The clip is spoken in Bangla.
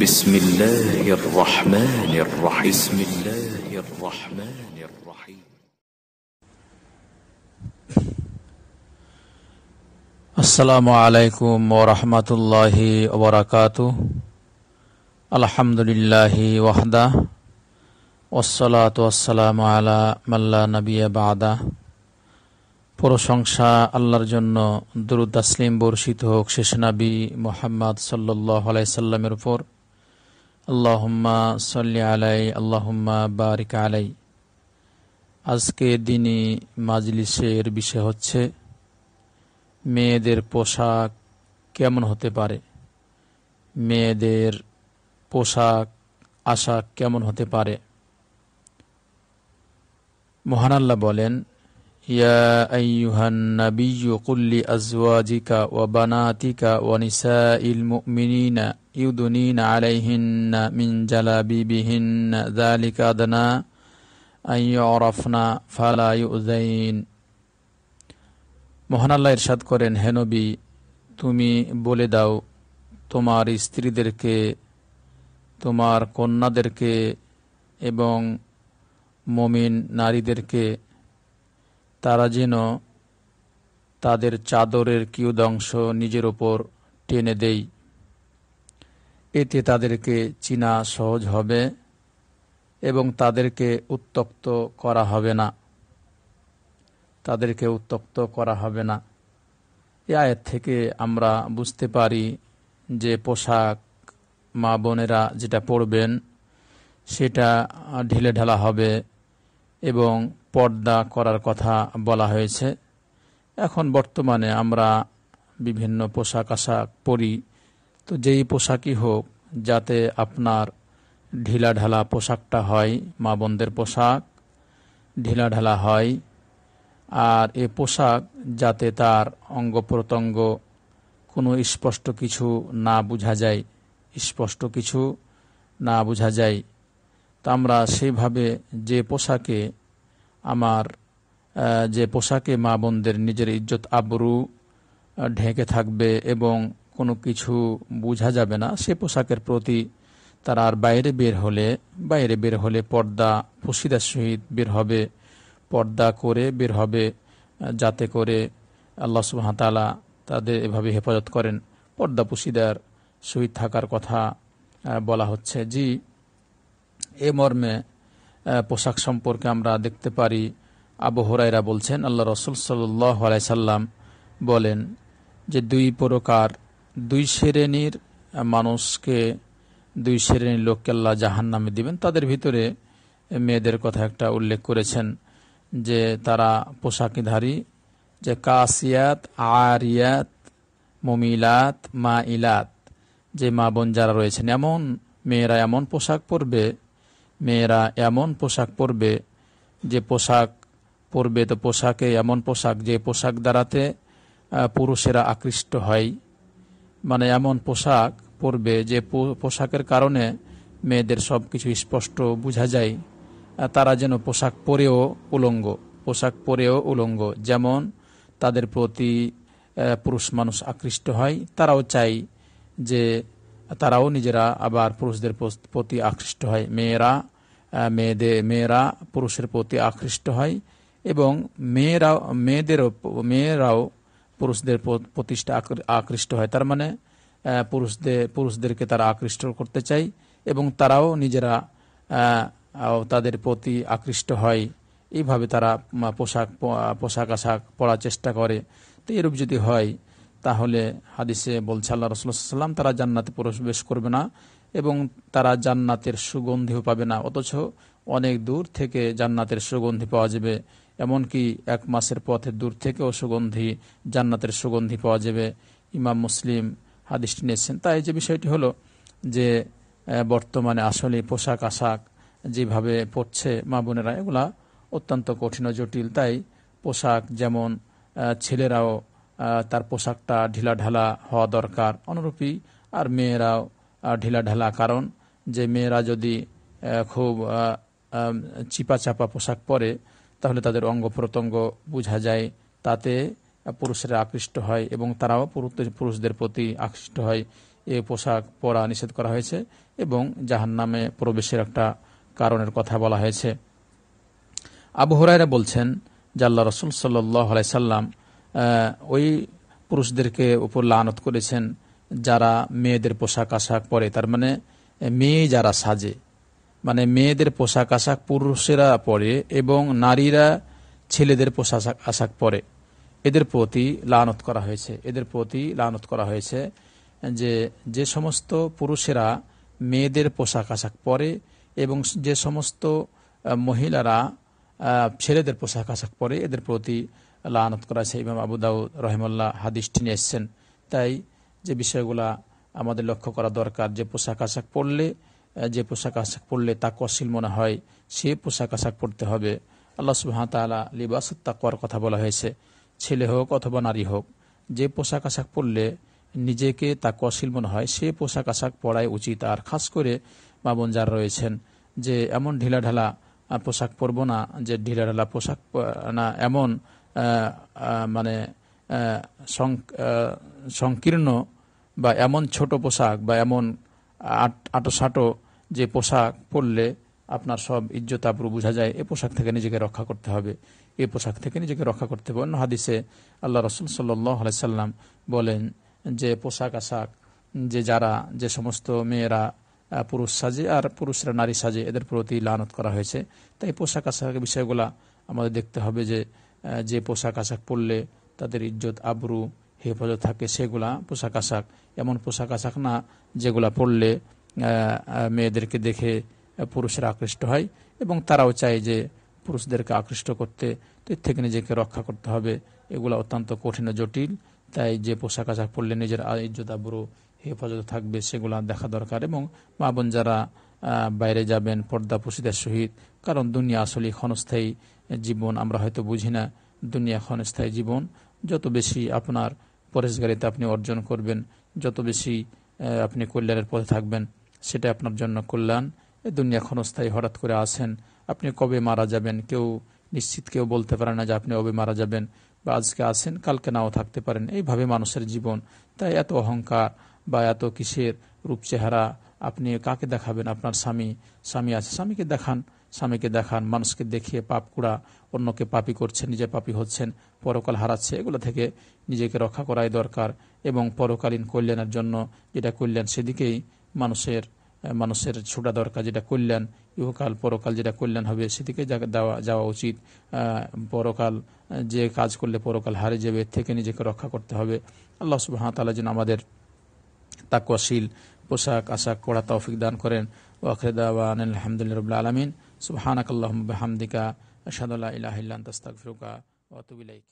بسم الله الرحمن الرحيم بسم الله الرحمن الرحيم আসসালামু আলাইকুম ওরহমতুল্লাহি ওবরাকাত আলহামদুলিল্লাহি ওয়াহদা ওসলাত ওসালাম আলা মাল্লা নবিয়া বাদা প্রশংসা আল্লাহর জন্য দুরুদ তাসলিম বর্ষিত হোক শেষ নবী মোহাম্মদ সাল্লাহ আলাইসাল্লামের উপর আল্লাহুম্মা সাল্লি আলাই, আল্লাহুম্মা বারিক আলাই। আজকে দিনই মাজলিসের বিষয় হচ্ছে, মেয়েদের পোশাক কেমন হতে পারে? মেয়েদের পোশাক, আশাক কেমন হতে পারে? মহান আল্লাহ বলেন নাবিয়্যু কুল্লি আজওয়াজিকা ওয়া বানাতিকা ওয়া নিসাইল মুমিনিনা ইউদুনিনা আলাইহিন্না মিন জালাবিবিহিন্না যালিকা আদনা আন ইউরাফনা ফালা ইউযাইন মহান আল্লাহ ইরশাদ করেন হেনবি তুমি বলে দাও, তোমার স্ত্রীদেরকে, তোমার কন্যাদেরকে এবং মমিন নারীদেরকে তারা যেন তাদের চাদরের কিউদংশ নিজের ওপর টেনে দেই। এতে তাদেরকে চিনা সহজ হবে এবং তাদেরকে উত্তক্ত করা হবে না। তাদেরকে উত্তক্ত করা হবে না। এ আয়ের থেকে আমরা বুঝতে পারি যে পোশাক মা বোনেরা যেটা পরবেন, সেটা ঢিলে ঢালা হবে এবং পর্দা করার কথা বলা হয়েছে। এখন বর্তমানে আমরা বিভিন্ন পোশাক আশাক পরি। তো যেই পোশাকই হোক, যাতে আপনার ঢিলা ঢালা পোশাকটা হয়, মা বোনদের পোশাক ঢিলা ঢালা হয়, আর এ পোশাক যাতে তার অঙ্গ প্রত্যঙ্গ কোনো স্পষ্ট কিছু না বোঝা যায়, স্পষ্ট কিছু না বোঝা যায় তা আমরা সেইভাবে যে পোশাকে আমার যে পোশাকে মা বোনদের নিজের ইজ্জত আবরু ঢেকে থাকবে এবং কোনো কিছু বোঝা যাবে না, সে পোশাকের প্রতি তারা আর বাইরে বের হলে, বাইরে বের হলে পর্দা পুশিদার সহিত বের হবে, পর্দা করে বের হবে যাতে করে আল্লাহ সুহাতালা তাদের এভাবে হেফাজত করেন। পর্দা পুশিদার সহিত থাকার কথা বলা হচ্ছে। জি এ মর্মে পোশাক সম্পর্কে আমরা দেখতে পারি, আবু হরাইরা বলছেন, আল্লাহ রসুল সাল্লাহ সাল্লাম বলেন যে দুই প্রকার, দুই শ্রেণির মানুষকে, দুই শ্রেণির লোককে আল্লাহ জাহান নামে দিবেন। তাদের ভিতরে মেয়েদের কথা একটা উল্লেখ করেছেন যে তারা পোশাকিধারী, যে কাসিয়াত, আরিয়াত, মমিলাত মা ইলাত যে মা বোন যারা রয়েছেন, এমন মেয়েরা এমন পোশাক পরবে মেয়েরা এমন পোশাক পরবে যে পোশাক পরবে, তো পোশাকে এমন পোশাক যে পোশাক দ্বারাতে পুরুষেরা আকৃষ্ট হয়। মানে এমন পোশাক পরবে যে পোশাকের কারণে মেয়েদের সব কিছু স্পষ্ট বোঝা যায়। তারা যেন পোশাক পরেও উলঙ্গ, পোশাক পরেও উলঙ্গ। যেমন তাদের প্রতি পুরুষ মানুষ আকৃষ্ট হয়, তারাও চাই যে তারাও নিজেরা আবার পুরুষদের প্রতি আকৃষ্ট হয়। মেয়েরা মেয়েদের মেয়েরা পুরুষের প্রতি আকৃষ্ট হয় এবং মেয়েরাও মেয়েদেরও, মেয়েরাও পুরুষদের প্রতিষ্ঠা আকৃষ্ট হয়। তার মানে পুরুষদের পুরুষদেরকে তারা আকৃষ্ট করতে চাই এবং তারাও নিজেরা তাদের প্রতি আকৃষ্ট হয়। এইভাবে তারা পোশাক পোশাক আশাক পড়ার চেষ্টা করে। তো এরূপ যদি হয়, তাহলে হাদিসে বলছে আল্লাহ রসুল্লাহাম তারা জান্নাতে প্রবেশ করবে না। এবং তারা জান্নাতের সুগন্ধিও পাবে না। অথচ অনেক দূর থেকে জান্নাতের সুগন্ধি পাওয়া যাবে। এমনকি এক মাসের পথের দূর থেকেও সুগন্ধি, জান্নাতের সুগন্ধি পাওয়া যাবে। ইমাম মুসলিম হাদিসটি নিয়েছেন। তাই যে বিষয়টি হলো যে বর্তমানে আসলে পোশাক আশাক যেভাবে পড়ছে মা বোনেরা, এগুলা অত্যন্ত কঠিন ও জটিল। তাই পোশাক যেমন ছেলেরাও তার পোশাকটা ঢিলা ঢালা হওয়া দরকার, অনুরূপী আর মেয়েরাও ঢিলা ঢালা কারণ যে মেয়েরা যদি খুব চিপা চাপা পোশাক পরে, তাহলে তাদের অঙ্গ প্রত্যঙ্গ বোঝা যায়। তাতে পুরুষেরা আকৃষ্ট হয় এবং তারাও পুরুষদের প্রতি আকৃষ্ট হয়। এ পোশাক পরা নিষেধ করা হয়েছে এবং জাহান নামে প্রবেশের একটা কারণের কথা বলা হয়েছে। আবু হরাইরা বলছেন আল্লাহ রসুল সাল্লাহ সাল্লাম ওই পুরুষদেরকে উপর লানত করেছেন। যারা মেয়েদের পোশাক আশাক পরে, তার মানে মেয়ে যারা সাজে মানে মেয়েদের পোশাক আশাক পুরুষেরা পরে এবং নারীরা ছেলেদের পোশাক আশাক পরে। এদের প্রতি লানত করা হয়েছে, এদের প্রতি লানত করা হয়েছে যে যে সমস্ত পুরুষেরা মেয়েদের পোশাক আশাক পরে এবং যে সমস্ত মহিলারা ছেলেদের পোশাক আশাক পরে, এদের প্রতি লানত করা হয়েছে। ইমাম আবু দাউদ রহমল্লা হাদিসটি নিয়ে এসছেন। তাই যে বিষয়গুলা আমাদের লক্ষ্য করা দরকার, যে পোশাক আশাক পরলে যে পোশাক আশাক পরলে তা কশিল মনে হয়, সে পোশাক আশাক পরতে হবে। আল্লাহ সুবাহ তালা লিবাস তাকুয়ার কথা বলা হয়েছে, ছেলে হোক অথবা নারী হোক, যে পোশাক আশাক পরলে নিজেকে তা কশিল মনে হয়, সে পোশাক আশাক পরাই উচিত। আর খাস করে বাবন যারা রয়েছেন, যে এমন ঢিলা ঢালা পোশাক পরব না, যে ঢিলা ঢালা পোশাক না, এমন মানে সংকীর্ণ বা এমন ছোট পোশাক বা এমন আটো সাটো যে পোশাক পরলে আপনার সব ইজ্জত আবরু বোঝা যায়, এ পোশাক থেকে নিজেকে রক্ষা করতে হবে। এ পোশাক থেকে নিজেকে রক্ষা করতে হবে। অন্য হাদিসে আল্লাহ রসুল সাল্লাম বলেন যে পোশাক আশাক, যে যারা, যে সমস্ত মেয়েরা পুরুষ সাজে আর পুরুষরা নারী সাজে, এদের প্রতি লানত করা হয়েছে। তাই পোশাক আশাক বিষয়গুলা আমাদের দেখতে হবে যে যে পোশাক আশাক পরলে তাদের ইজ্জত, আবরু, হেফাজত থাকে সেগুলা, পোশাক আশাক। এমন পোশাক আশাক না যেগুলা পরলে মেয়েদেরকে দেখে পুরুষেরা আকৃষ্ট হয় এবং তারাও চায় যে পুরুষদেরকে আকৃষ্ট করতে। তো এর থেকে নিজেকে রক্ষা করতে হবে। এগুলো অত্যন্ত কঠিন ও জটিল। তাই যে পোশাক আশাক পরলে নিজের ইজ্জত, আবরু, হেফাজত থাকবে সেগুলো দেখা দরকার এবং মা বোন যারা বাইরে যাবেন, পর্দা পুষিদের সহিত, কারণ দুনিয়া আসলে ক্ষণস্থায়ী জীবন, আমরা হয়তো বুঝি না। দুনিয়া ক্ষণস্থায়ী জীবন, যত বেশি আপনার পরেশগারিতে আপনি অর্জন করবেন, যত বেশি আপনি কল্যাণের পথে থাকবেন, সেটা আপনার জন্য কল্যাণ। এ দুনিয়া ক্ষণস্থায়ী হঠাৎ করে আসেন, আপনি কবে মারা যাবেন, কেউ নিশ্চিত কেউ বলতে পারে না যে আপনি কবে মারা যাবেন বা আজকে আসেন কালকে নাও থাকতে পারেন। এইভাবে মানুষের জীবন। তাই এত অহংকার বা এত কিসের রূপ চেহারা আপনি কাকে দেখাবেন? আপনার স্বামী স্বামী আছে, স্বামীকে দেখান। স্বামীকে দেখান, মানুষকে দেখিয়ে পাপ কুড়া অন্যকে পাপি করছেন, নিজে পাপি হচ্ছেন, পরকাল হারাচ্ছে, এগুলো থেকে নিজেকে রক্ষা করাই দরকার এবং পরকালীন কল্যাণের জন্য যেটা কল্যাণ সেদিকেই মানুষের মানুষের ছোটা দরকার, যেটা কল্যাণ, ইহকাল, পরকাল যেটা কল্যাণ হবে সেদিকে দেওয়া, যাওয়া উচিত। পরকাল, যে কাজ করলে পরকাল হারে যাবে থেকে নিজেকে রক্ষা করতে হবে। আল্লাহ সুবাহ তালা যেন আমাদের তাকুয়াশীল পোশাক, আশাক পড়া তৌফিক দান করেন। ওয়াখরেদাওয়ান আলহামদুলিল্লাহ রবিল আলমিন। সুবাহানাকাল্লাহমদিকা আসাদুল্লাহ ইলাহিল্লান তস্তাক ফিরুকা ওয়াতুবিলাইক